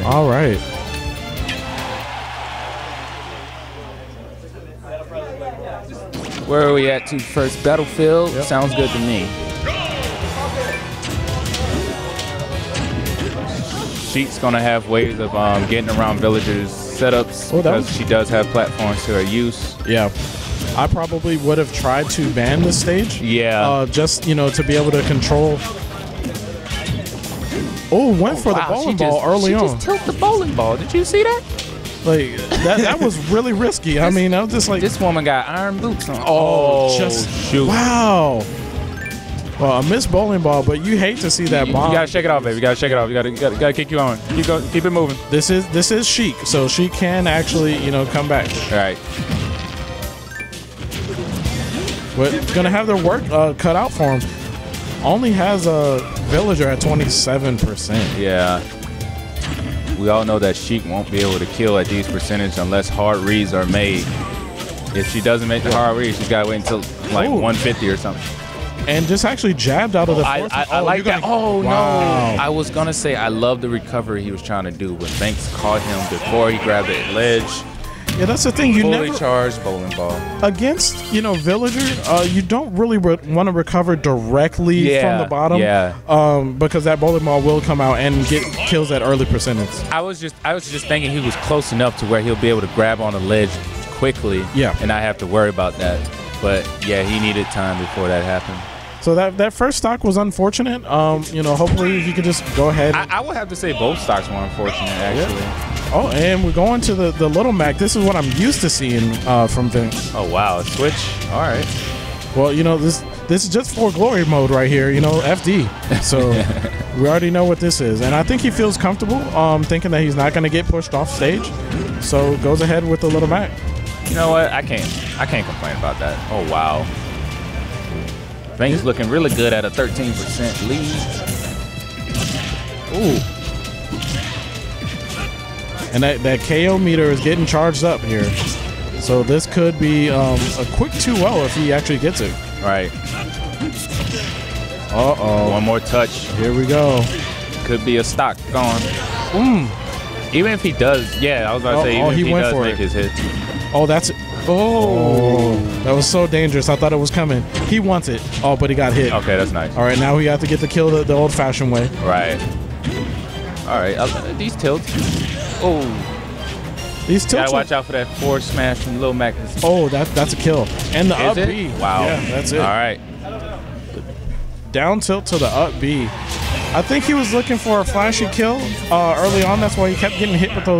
anything. All right. Where are we at to first battlefield? Yep. Sounds good to me. Sheik's gonna have ways of um, getting around villagers' setups Oh, that because was- she does have platforms to her use. Yeah. I probably would have tried to ban this stage. Yeah. Uh, just, you know, to be able to control. Oh, went for the bowling she ball just, early she on. just tilted the bowling ball. Did you see that? like that that was really risky. I mean, I was just like This woman got iron boots on. oh, just shoot! wow. Well, a missed bowling ball, but you hate to see that bomb. You gotta shake it off, baby. You gotta shake it off. You gotta, you gotta, you gotta keep you on. Keep going. Keep it moving. This is this is Sheik, so she can actually, you know, come back. All right. But gonna have their work uh, cut out for him. Only has a villager at 27%. Yeah. We all know that Sheik won't be able to kill at these percentage unless hard reads are made. If she doesn't make the hard read, she's got to wait until like Ooh. 150 or something. And just actually jabbed out of the oh, I. I, I Oh, like that. gonna- Oh Wow. no! I was gonna say I love the recovery he was trying to do, but Venks caught him before he grabbed the ledge. Yeah, that's the thing. You Fully never charged bowling ball. against you know villager. Uh, you don't really re- want to recover directly Yeah, from the bottom. yeah. Um, because that bowling ball will come out and get kills at early percentage. I was just I was just thinking he was close enough to where he'll be able to grab on the ledge quickly. Yeah. And I have to worry about that. But yeah, he needed time before that happened. So that that first stock was unfortunate. Um, you know, hopefully he could just go ahead. I, I would have to say both stocks were unfortunate actually. Oh, and we're going to the the little Mac. This is what I'm used to seeing uh, from Venks. Oh wow, switch. All right. Well, you know this this is just for glory mode right here. You know, FD. So we already know what this is, and I think he feels comfortable, um, thinking that he's not going to get pushed off stage. So goes ahead with the little Mac. You know what? I can't I can't complain about that. Oh wow. Venks looking really good at a 13% lead. Ooh. And that, that KO meter is getting charged up here. So this could be um, a quick 2-0 if he actually gets it. Right. Uh-oh. One more touch. Here we go. Could be a stock gone. Mm. Even if he does, yeah, I was about to Oh, say, even oh, if he he, went does for make it. his hit. Oh, that's... Oh. That was so dangerous. I thought it was coming. He wants it. Oh, but he got hit. Okay, that's nice. All right, now we have to get the kill the, the old-fashioned way. Right. All right. uh, these tilts. Oh, These gotta tilts. watch out for that forward smash from Lil Mac. Oh, that that's a kill. And the up it? B. Wow. Yeah, that's it. All right. Down tilt to the up B. I think he was looking for a flashy kill uh, early on. That's why he kept getting hit with those.